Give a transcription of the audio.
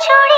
छोड़े